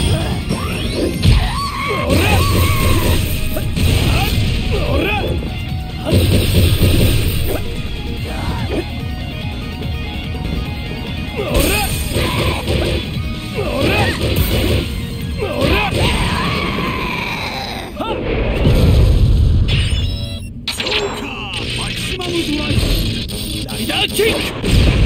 Yeah. ライダーキック